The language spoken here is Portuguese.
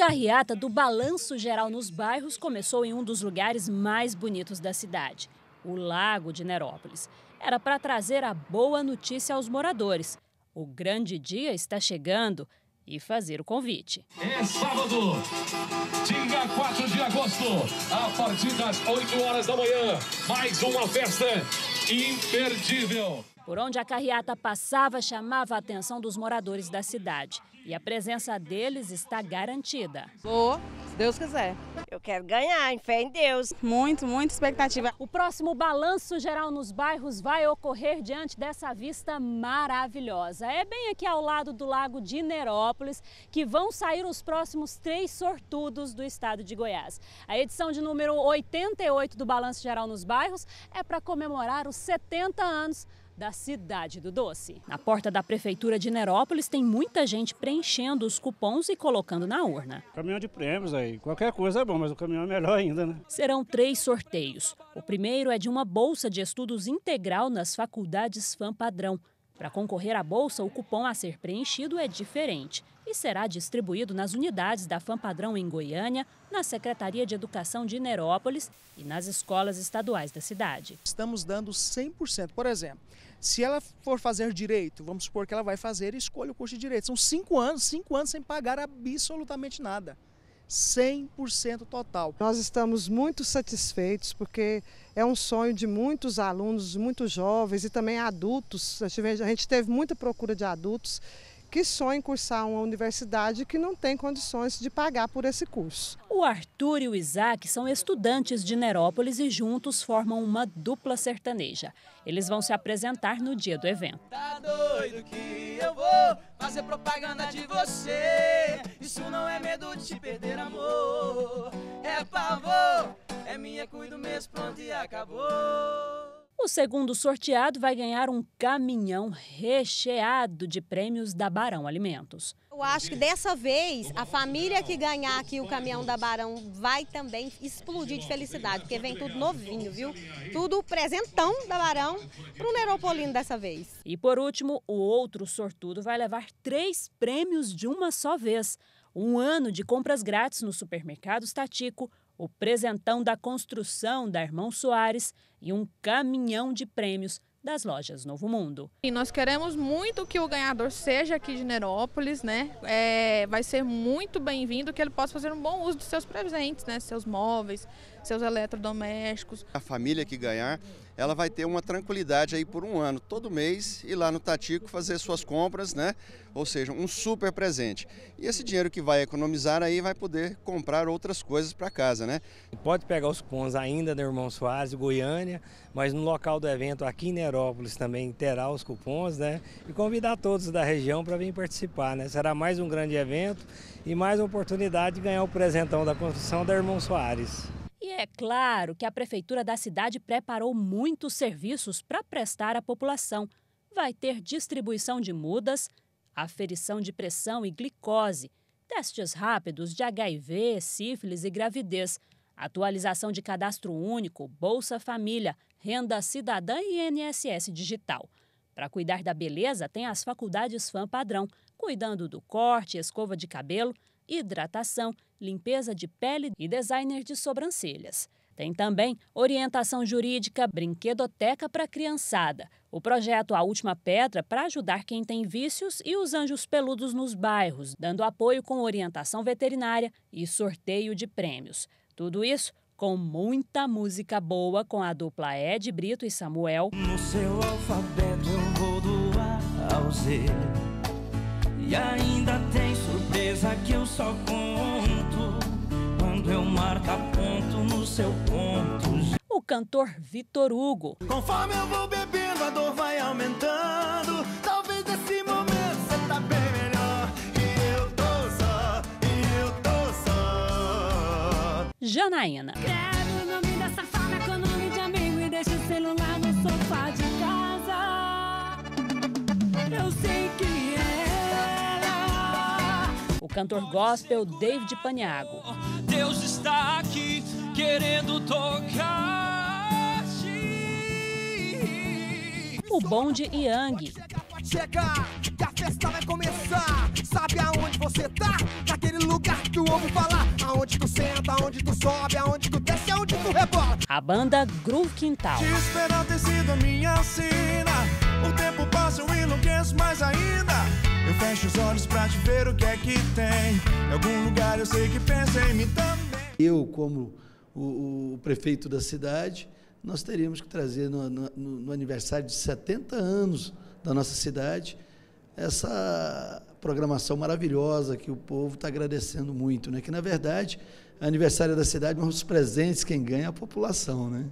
carreata do Balanço Geral nos Bairros começou em um dos lugares mais bonitos da cidade, o Lago de Nerópolis. Era para trazer a boa notícia aos moradores. O grande dia está chegando e fazer o convite. É sábado, dia 4 de agosto, a partir das 8 horas da manhã, mais uma festa imperdível. Por onde a carreata passava, chamava a atenção dos moradores da cidade. E a presença deles está garantida. Vou, se Deus quiser. Eu quero ganhar, em fé em Deus. Muito, muita expectativa. O próximo balanço geral nos bairros vai ocorrer diante dessa vista maravilhosa. É bem aqui ao lado do Lago de Nerópolis que vão sair os próximos três sortudos do estado de Goiás. A edição de número 88 do Balanço Geral nos Bairros é para comemorar os 70 anos da cidade do doce. Na porta da prefeitura de Nerópolis tem muita gente preenchendo os cupons e colocando na urna. Caminhão de prêmios aí, qualquer coisa é bom, mas o caminhão é melhor ainda, né? Serão três sorteios. O primeiro é de uma bolsa de estudos integral nas faculdades FAM Padrão. Para concorrer à bolsa, o cupom a ser preenchido é diferente e será distribuído nas unidades da FAM Padrão em Goiânia, na Secretaria de Educação de Nerópolis e nas escolas estaduais da cidade. Estamos dando 100%. Por exemplo, se ela for fazer direito, vamos supor que ela vai fazer, escolha o curso de direito. São cinco anos, cinco anos sem pagar absolutamente nada. 100% total. Nós estamos muito satisfeitos porque é um sonho de muitos alunos, muitos jovens e também adultos. A gente teve muita procura de adultos que sonham cursar uma universidade que não tem condições de pagar por esse curso. O Arthur e o Isaac são estudantes de Nerópolis e juntos formam uma dupla sertaneja. Eles vão se apresentar no dia do evento. Tá doido que eu vou fazer propaganda de você. Isso não é medo de te perder amor. É pavor, é minha, cuido mesmo, pronto e acabou. O segundo sorteado vai ganhar um caminhão recheado de prêmios da Barão Alimentos. Eu acho que dessa vez a família que ganhar aqui o caminhão da Barão vai também explodir de felicidade, porque vem tudo novinho, viu? Tudo presentão da Barão para o Neropolino dessa vez. E por último, o outro sortudo vai levar três prêmios de uma só vez. Um ano de compras grátis no supermercado Tatico, o presentão da construção da Irmão Soares e um caminhão de prêmios das lojas Novo Mundo. E nós queremos muito que o ganhador seja aqui de Nerópolis, né? É, vai ser muito bem-vindo que ele possa fazer um bom uso dos seus presentes, né? Seus móveis, seus eletrodomésticos. A família que ganhar, ela vai ter uma tranquilidade aí por um ano, todo mês, ir lá no Tatico fazer suas compras, né? Ou seja, um super presente. E esse dinheiro que vai economizar aí vai poder comprar outras coisas para casa, né? Pode pegar os cupons ainda do Irmão Soares, Goiânia, mas no local do evento aqui em Nerópolis também terá os cupons, né? E convidar todos da região para vir participar, né? Será mais um grande evento e mais oportunidade de ganhar o presentão da construção da Irmão Soares. E é claro que a prefeitura da cidade preparou muitos serviços para prestar à população. Vai ter distribuição de mudas, aferição de pressão e glicose, testes rápidos de HIV, sífilis e gravidez, atualização de cadastro único, Bolsa Família, renda cidadã e INSS digital. Para cuidar da beleza, tem as faculdades FAM padrão, cuidando do corte, escova de cabelo, hidratação, limpeza de pele e designer de sobrancelhas. Tem também orientação jurídica, brinquedoteca para criançada, o projeto A Última Pedra para ajudar quem tem vícios e os anjos peludos nos bairros, dando apoio com orientação veterinária e sorteio de prêmios. Tudo isso com muita música boa com a dupla Ed Brito e Samuel. No seu alfabeto eu vou do A ao Z. E ainda tem surpresa que eu só conto quando eu ponto no seu ponto. O cantor Vitor Hugo. Conforme eu vou Janaína. Quero o nome dessa fala com nome de amigo e deixa o celular no sofá de casa. Eu sei que ela. O cantor gospel David Paniago. Deus está aqui querendo tocar. O bonde Yang. Chega, festa vai começar. Sabe aonde você tá? Naquele lugar que tu ouve falar. Aonde tu senta, aonde tu sobe, aonde tu desce, aonde tu rebola. A banda Groove Quintal. Te esperar ter sido a minha sina. O tempo passa, eu enlouqueço mais ainda. Eu fecho os olhos pra te ver o que é que tem. Em algum lugar eu sei que pensa em mim também. Eu, como o, o prefeito da cidade, nós teríamos que trazer no, no, no, aniversário de 70 anos da nossa cidade essa programação maravilhosa que o povo está agradecendo muito, né? Que na verdade, aniversário da cidade, mas os presentes quem ganha é a população, né?